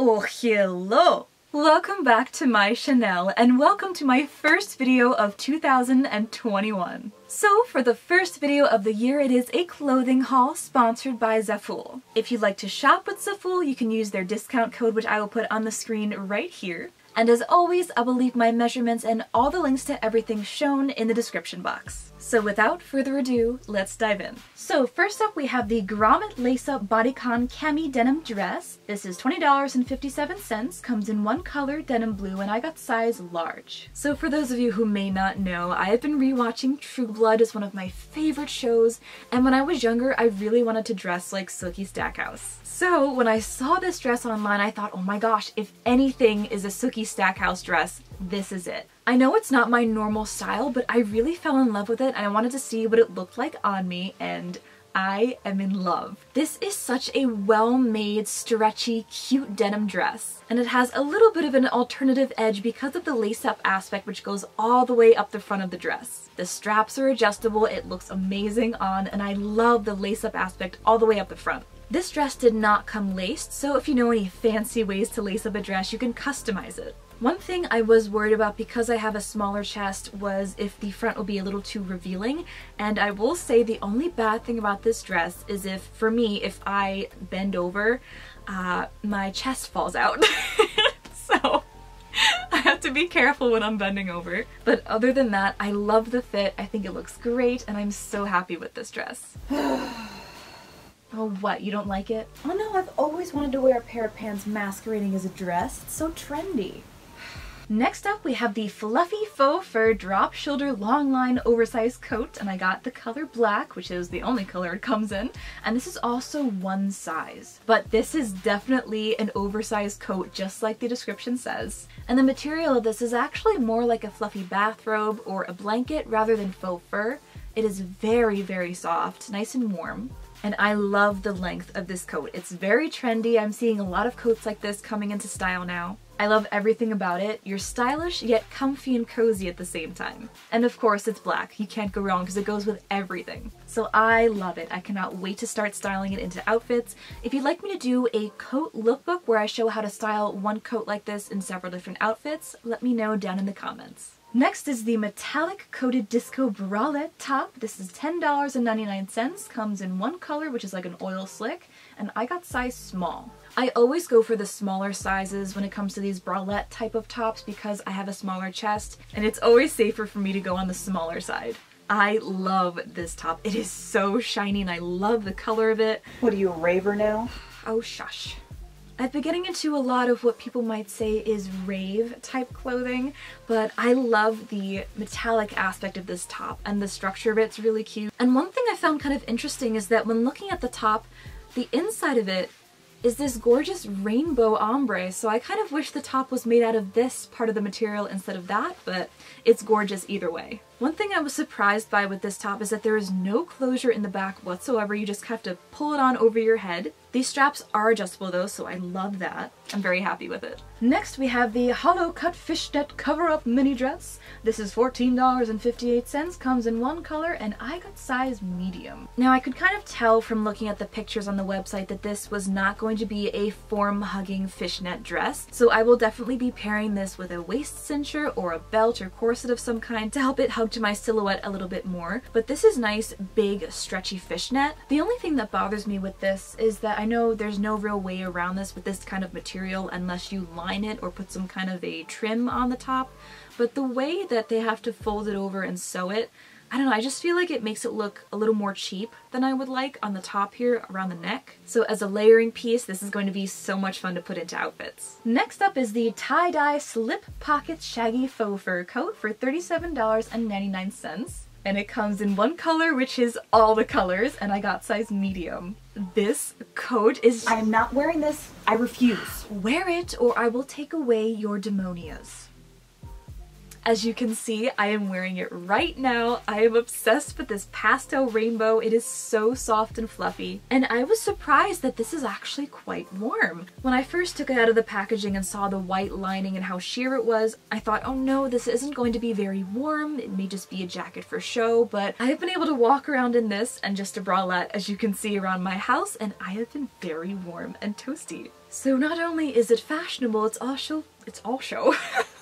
Oh, hello! Welcome back to my Chanel and welcome to my first video of 2021. So for the first video of the year it is a clothing haul sponsored by Zaful. If you'd like to shop with Zaful you can use their discount code which I will put on the screen right here. And as always I will leave my measurements and all the links to everything shown in the description box. So without further ado, let's dive in. So first up we have the Grommet Lace Up Bodycon Cami Denim Dress. This is $20.57, comes in one color, denim blue, and I got size large. So for those of you who may not know, I have been rewatching True Blood as one of my favorite shows, and when I was younger I really wanted to dress like Sookie Stackhouse. So when I saw this dress online I thought, oh my gosh, if anything is a Sookie Stackhouse dress, this is it. I know it's not my normal style, but I really fell in love with it and I wanted to see what it looked like on me and I am in love. This is such a well-made, stretchy, cute denim dress. And it has a little bit of an alternative edge because of the lace-up aspect which goes all the way up the front of the dress. The straps are adjustable, it looks amazing on, and I love the lace-up aspect all the way up the front. This dress did not come laced, so if you know any fancy ways to lace up a dress, you can customize it. One thing I was worried about because I have a smaller chest was if the front will be a little too revealing and I will say the only bad thing about this dress is if, for me, if I bend over, uh, my chest falls out. so I have to be careful when I'm bending over. But other than that, I love the fit, I think it looks great, and I'm so happy with this dress. Oh, what? You don't like it? Oh no, I've always wanted to wear a pair of pants masquerading as a dress. It's so trendy. Next up we have the Fluffy Faux Fur Drop Shoulder Long Line Oversized Coat and I got the color black which is the only color it comes in and this is also one size. But this is definitely an oversized coat just like the description says. And the material of this is actually more like a fluffy bathrobe or a blanket rather than faux fur. It is very very soft, nice and warm and I love the length of this coat. It's very trendy. I'm seeing a lot of coats like this coming into style now. I love everything about it. You're stylish, yet comfy and cozy at the same time. And of course, it's black. You can't go wrong because it goes with everything. So I love it. I cannot wait to start styling it into outfits. If you'd like me to do a coat lookbook where I show how to style one coat like this in several different outfits, let me know down in the comments. Next is the metallic coated disco bralette top. This is $10.99, comes in one color which is like an oil slick, and I got size small. I always go for the smaller sizes when it comes to these bralette type of tops because I have a smaller chest and it's always safer for me to go on the smaller side. I love this top. It is so shiny and I love the color of it. What are you, a raver now? Oh shush. I've been getting into a lot of what people might say is rave type clothing, but I love the metallic aspect of this top and the structure of it's really cute. And one thing I found kind of interesting is that when looking at the top, the inside of it is this gorgeous rainbow ombre, so I kind of wish the top was made out of this part of the material instead of that, but it's gorgeous either way. One thing I was surprised by with this top is that there is no closure in the back whatsoever, you just have to pull it on over your head. These straps are adjustable though, so I love that. I'm very happy with it. Next we have the hollow cut fishnet cover-up mini dress. This is $14.58, comes in one color, and I got size medium. Now I could kind of tell from looking at the pictures on the website that this was not going to be a form-hugging fishnet dress, so I will definitely be pairing this with a waist cincher or a belt or corset of some kind to help it hug to my silhouette a little bit more. But this is nice, big, stretchy fishnet. The only thing that bothers me with this is that I know there's no real way around this with this kind of material unless you line it or put some kind of a trim on the top. But the way that they have to fold it over and sew it, I don't know, I just feel like it makes it look a little more cheap than I would like on the top here around the neck. So as a layering piece, this is going to be so much fun to put into outfits. Next up is the tie-dye slip pocket shaggy faux fur coat for $37.99. And it comes in one color, which is all the colors, and I got size medium. This coat is- I am not wearing this. I refuse. Wear it or I will take away your demonias. As you can see, I am wearing it right now. I am obsessed with this pastel rainbow. It is so soft and fluffy. And I was surprised that this is actually quite warm. When I first took it out of the packaging and saw the white lining and how sheer it was, I thought, oh no, this isn't going to be very warm. It may just be a jacket for show, but I have been able to walk around in this and just a bralette, as you can see around my house, and I have been very warm and toasty. So not only is it fashionable, it's also, it's also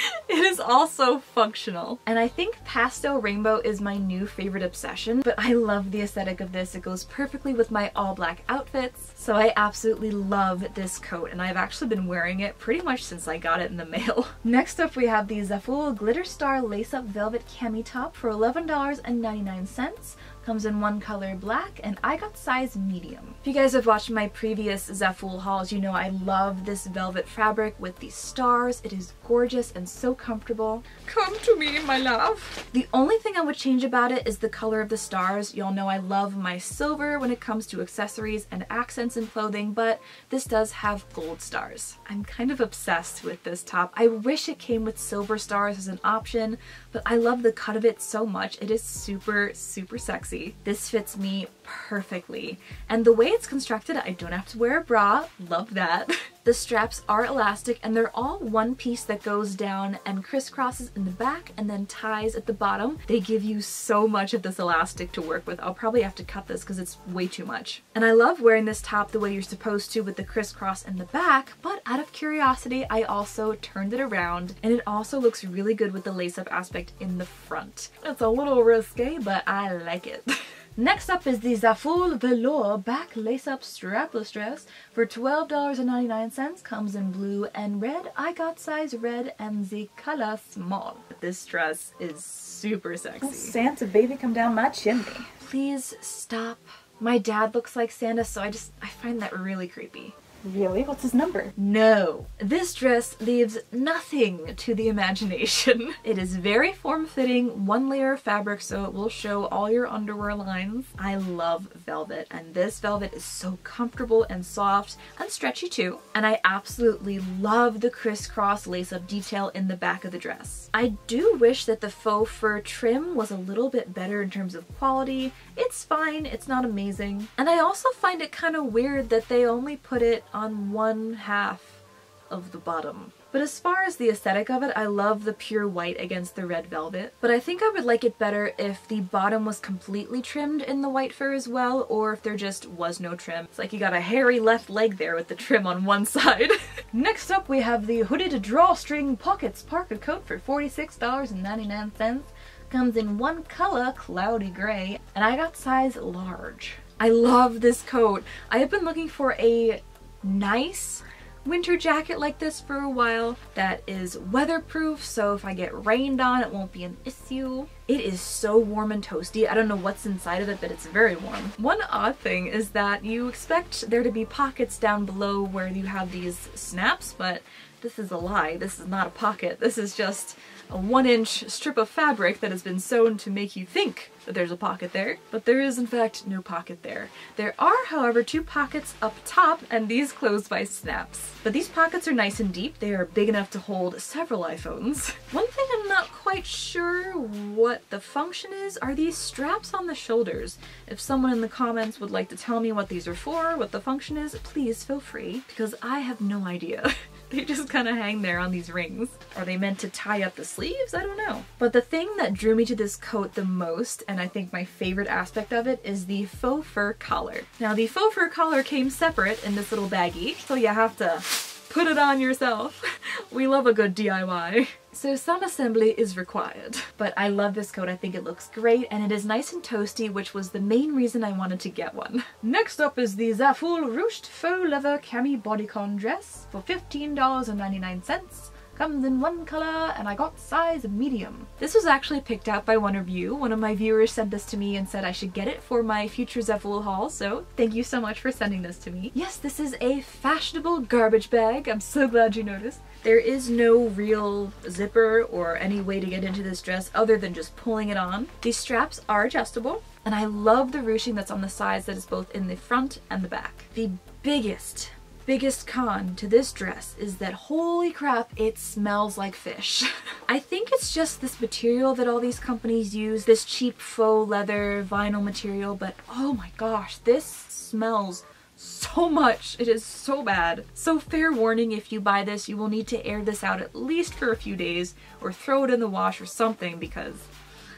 it is also functional. And I think pastel rainbow is my new favorite obsession, but I love the aesthetic of this. It goes perfectly with my all black outfits, so I absolutely love this coat, and I've actually been wearing it pretty much since I got it in the mail. Next up we have the Zaful Glitter Star Lace Up Velvet Cami Top for $11.99. Comes in one color black and I got size medium. If you guys have watched my previous Zaful hauls, you know I love this velvet fabric with these stars. It is gorgeous and so comfortable. Come to me, my love. The only thing I would change about it is the color of the stars. Y'all know I love my silver when it comes to accessories and accents in clothing, but this does have gold stars. I'm kind of obsessed with this top. I wish it came with silver stars as an option, but I love the cut of it so much. It is super, super sexy sexy. This fits me perfectly. And the way it's constructed, I don't have to wear a bra. Love that. The straps are elastic and they're all one piece that goes down and crisscrosses in the back and then ties at the bottom. They give you so much of this elastic to work with. I'll probably have to cut this because it's way too much. And I love wearing this top the way you're supposed to with the crisscross in the back, but out of curiosity, I also turned it around and it also looks really good with the lace-up aspect in the front. It's a little risque, but I like it. Next up is the Zaful Velour Back Lace-Up Strapless Dress for $12.99. Comes in blue and red. I got size red and the color small. This dress is super sexy. Oh, Santa baby come down my chimney. Please stop. My dad looks like Santa, so I just, I find that really creepy. Really? What's his number? No. This dress leaves nothing to the imagination. It is very form-fitting, one layer of fabric so it will show all your underwear lines. I love velvet and this velvet is so comfortable and soft and stretchy too. And I absolutely love the crisscross lace-up detail in the back of the dress. I do wish that the faux fur trim was a little bit better in terms of quality. It's fine, it's not amazing. And I also find it kind of weird that they only put it on one half of the bottom. But as far as the aesthetic of it, I love the pure white against the red velvet. But I think I would like it better if the bottom was completely trimmed in the white fur as well, or if there just was no trim. It's like you got a hairy left leg there with the trim on one side. Next up we have the hooded drawstring pockets parka coat for $46.99. Comes in one color, cloudy gray, and I got size large. I love this coat. I have been looking for a nice winter jacket like this for a while that is weatherproof so if I get rained on it won't be an issue. It is so warm and toasty. I don't know what's inside of it but it's very warm. One odd thing is that you expect there to be pockets down below where you have these snaps but this is a lie. This is not a pocket. This is just a one inch strip of fabric that has been sewn to make you think that there's a pocket there, but there is in fact no pocket there. There are, however, two pockets up top, and these close by snaps. But these pockets are nice and deep. They are big enough to hold several iPhones. One thing I'm not quite sure what the function is are these straps on the shoulders. If someone in the comments would like to tell me what these are for, what the function is, please feel free, because I have no idea. they just kind of hang there on these rings. Are they meant to tie up the sleeves? I don't know. But the thing that drew me to this coat the most, and I think my favorite aspect of it, is the faux fur collar. Now the faux fur collar came separate in this little baggie, so you have to put it on yourself. we love a good DIY. So some assembly is required. But I love this coat, I think it looks great, and it is nice and toasty, which was the main reason I wanted to get one. Next up is the Zaful Ruched Faux Leather Cami Bodycon Dress for $15.99. Comes in one color and I got size medium. This was actually picked out by one of you. One of my viewers sent this to me and said I should get it for my future Zaful haul, so thank you so much for sending this to me. Yes, this is a fashionable garbage bag. I'm so glad you noticed. There is no real zipper or any way to get into this dress other than just pulling it on. These straps are adjustable and I love the ruching that's on the sides that is both in the front and the back. The biggest biggest con to this dress is that holy crap, it smells like fish. I think it's just this material that all these companies use, this cheap faux leather vinyl material, but oh my gosh, this smells so much. It is so bad. So fair warning, if you buy this, you will need to air this out at least for a few days or throw it in the wash or something because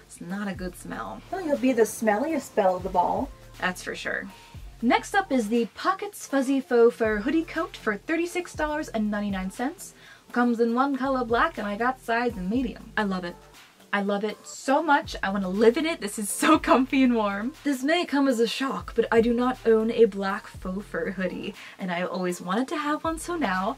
it's not a good smell. Well, you'll be the smelliest belle of the ball. That's for sure. Next up is the Pockets Fuzzy Faux Fur Hoodie Coat for $36.99. Comes in one color black and I got size medium. I love it. I love it so much. I want to live in it. This is so comfy and warm. This may come as a shock, but I do not own a black faux fur hoodie, and I always wanted to have one, so now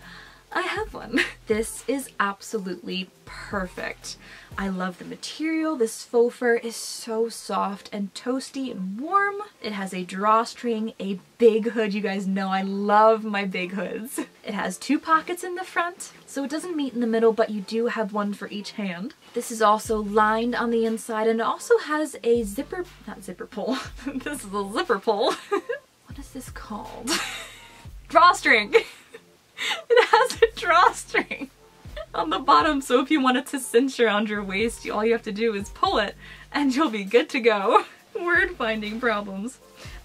I have one. This is absolutely perfect. I love the material. This faux fur is so soft and toasty and warm. It has a drawstring, a big hood. You guys know I love my big hoods. It has two pockets in the front, so it doesn't meet in the middle, but you do have one for each hand. This is also lined on the inside and also has a zipper, not zipper pull, this is a zipper pull. what is this called? Drawstring. it has a drawstring on the bottom so if you want it to cinch around your waist all you have to do is pull it and you'll be good to go. Word finding problems.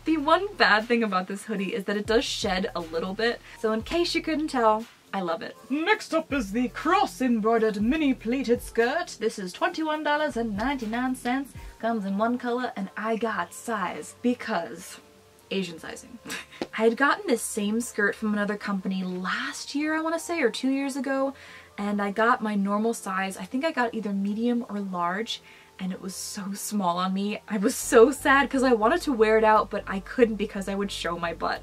The one bad thing about this hoodie is that it does shed a little bit so in case you couldn't tell I love it. Next up is the cross embroidered mini pleated skirt. This is $21.99. Comes in one color and I got size because Asian sizing. I had gotten this same skirt from another company last year, I want to say, or two years ago, and I got my normal size. I think I got either medium or large, and it was so small on me. I was so sad because I wanted to wear it out, but I couldn't because I would show my butt.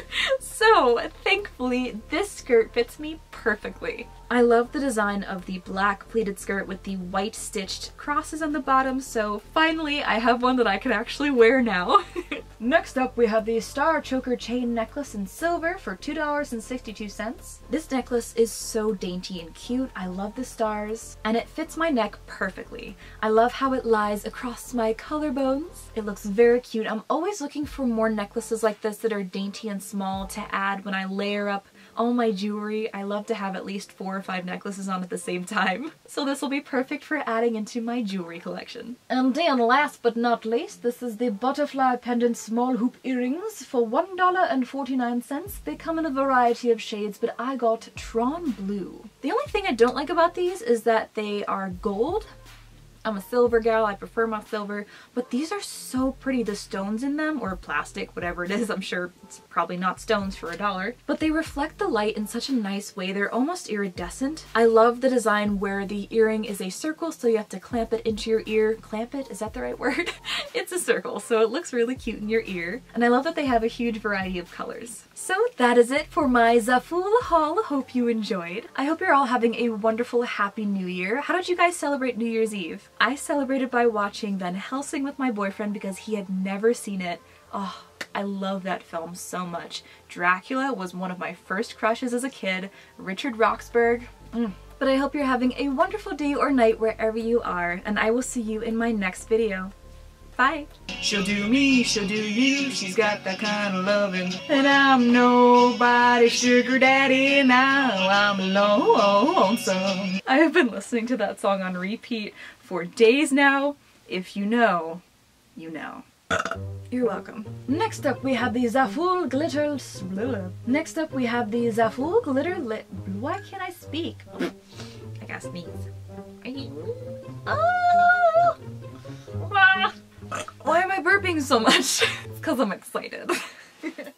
so thankfully, this skirt fits me perfectly. I love the design of the black pleated skirt with the white stitched crosses on the bottom, so finally I have one that I can actually wear now. Next up we have the Star Choker chain necklace in silver for $2.62. This necklace is so dainty and cute. I love the stars and it fits my neck perfectly. I love how it lies across my collarbones. It looks very cute. I'm always looking for more necklaces like this that are dainty and small to add when I layer up all my jewelry. I love to have at least four or five necklaces on at the same time. So this will be perfect for adding into my jewelry collection. And then last but not least, this is the butterfly pendant small hoop earrings for $1.49. They come in a variety of shades, but I got Tron Blue. The only thing I don't like about these is that they are gold, I'm a silver gal, I prefer my silver, but these are so pretty. The stones in them, or plastic, whatever it is, I'm sure it's probably not stones for a dollar, but they reflect the light in such a nice way. They're almost iridescent. I love the design where the earring is a circle, so you have to clamp it into your ear. Clamp it? Is that the right word? it's a circle, so it looks really cute in your ear. And I love that they have a huge variety of colors. So that is it for my Zaful haul. Hope you enjoyed. I hope you're all having a wonderful, happy new year. How did you guys celebrate New Year's Eve? I celebrated by watching Van Helsing with my boyfriend because he had never seen it. Oh, I love that film so much. Dracula was one of my first crushes as a kid. Richard Roxburgh. Mm. But I hope you're having a wonderful day or night wherever you are, and I will see you in my next video. Bye. She'll do me, she'll do you, she's got that kind of loving. And I'm nobody's sugar daddy now, I'm lonesome. I have been listening to that song on repeat for days now. If you know, you know. You're welcome. Next up we have the Zaful Glitter... Next up we have the Zaful Glitter Lit... Why can't I speak? I gotta sneeze. Oh! Burping so much? because I'm excited.